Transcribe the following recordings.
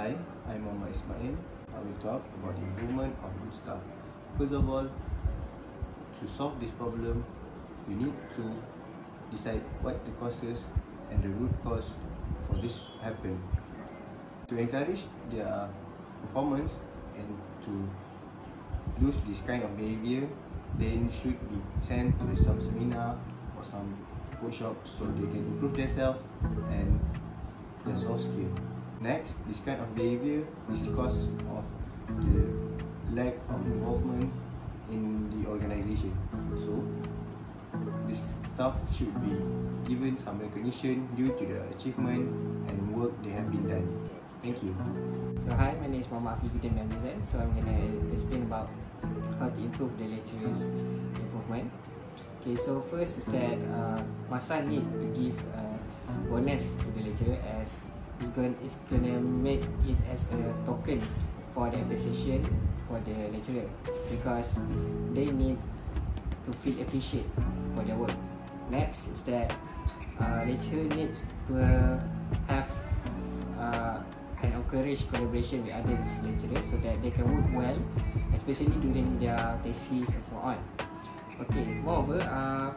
Hi, I'm Muhammad Ismail. I will talk about the improvement of good staff. First of all, to solve this problem, we need to decide what the causes and the root cause for this happen. To encourage their performance and to lose this kind of behavior, they should be sent to some seminar or some workshop so they can improve themselves and their soft skill. Next, this kind of behavior is because of the lack of involvement in the organization. So, this staff should be given some recognition due to the achievement and work they have been done. Thank you. So hi, my name is Muhammad Fizuddin Memizan. So I'm gonna explain about how to improve the lecturers' improvement. Okay, so first is that uh, Masa need to give a bonus to the lecturer as going it's gonna make it as a token for the appreciation for the lecturer because they need to feel appreciate for their work. Next is that uh, lecturer needs to uh, have uh, and encourage collaboration with other lecturers so that they can work well, especially during their thesis and so on. Okay, moreover, uh,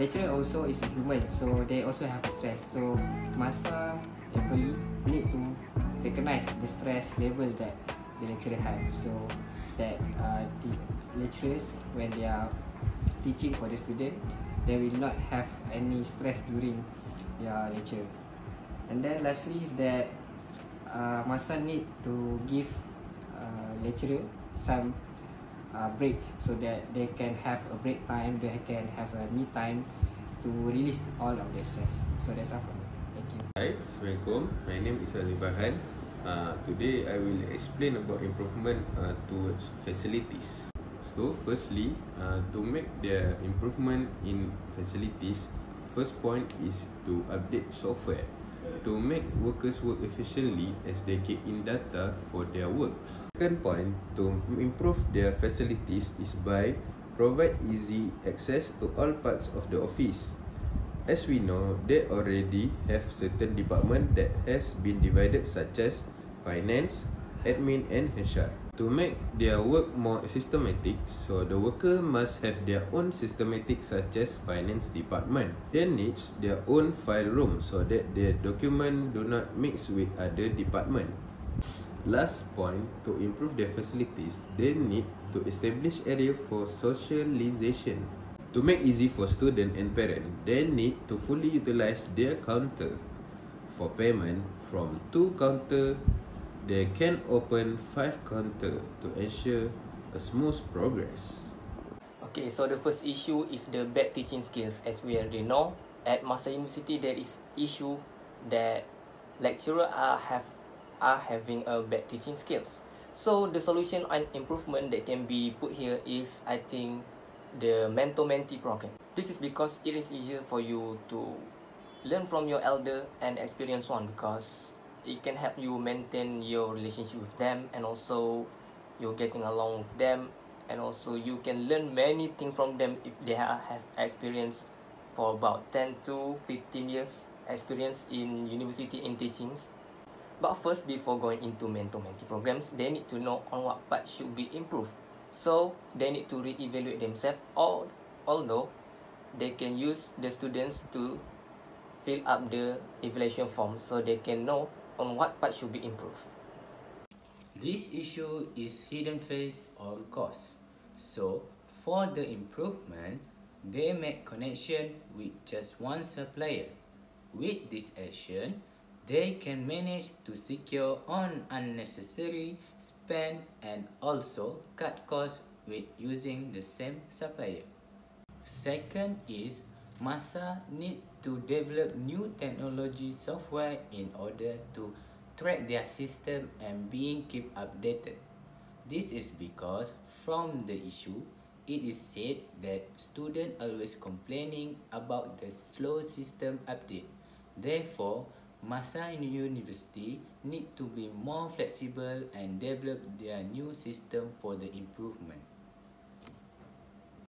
lecturer also is human, so they also have stress. So masa employee need to recognize the stress level that the lecturer have, so that uh, the lecturers when they are teaching for the student, they will not have any stress during their lecture. And then lastly is that uh, masa need to give uh, lecturer some uh, break so that they can have a break time, they can have a me time to release all of their stress. So that's all. Thank you. Hi, Assalamualaikum. My name is Ali Bahan. Uh, today I will explain about improvement uh, towards facilities. So, firstly, uh, to make the improvement in facilities, first point is to update software to make workers work efficiently as they get in data for their works. Second point, to improve their facilities is by provide easy access to all parts of the office. As we know, they already have certain department that has been divided such as finance, admin and HR. To make their work more systematic, so the worker must have their own systematic such as finance department. They needs their own file room so that their document do not mix with other department. Last point, to improve their facilities, they need to establish area for socialization. To make easy for student and parent, they need to fully utilize their counter. For payment, from two counter they can open five counter to ensure a smooth progress. Okay, so the first issue is the bad teaching skills. As we already know, at Masa University there is issue that lecturer are have are having a bad teaching skills. So the solution and improvement that can be put here is, I think, the mentor-mentee program. This is because it is easier for you to learn from your elder and experienced one because it can help you maintain your relationship with them and also you're getting along with them and also you can learn many things from them if they have experience for about 10 to 15 years experience in university in teachings. But first before going into mentor-mentee programs they need to know on what part should be improved. So they need to re-evaluate themselves or although they can use the students to fill up the evaluation form so they can know on what part should be improved. This issue is hidden face or cause. So, for the improvement, they make connection with just one supplier. With this action, they can manage to secure on unnecessary spend and also cut costs with using the same supplier. Second is Masa need to develop new technology software in order to track their system and being keep updated. This is because from the issue, it is said that students always complaining about the slow system update. Therefore, Masa University need to be more flexible and develop their new system for the improvement.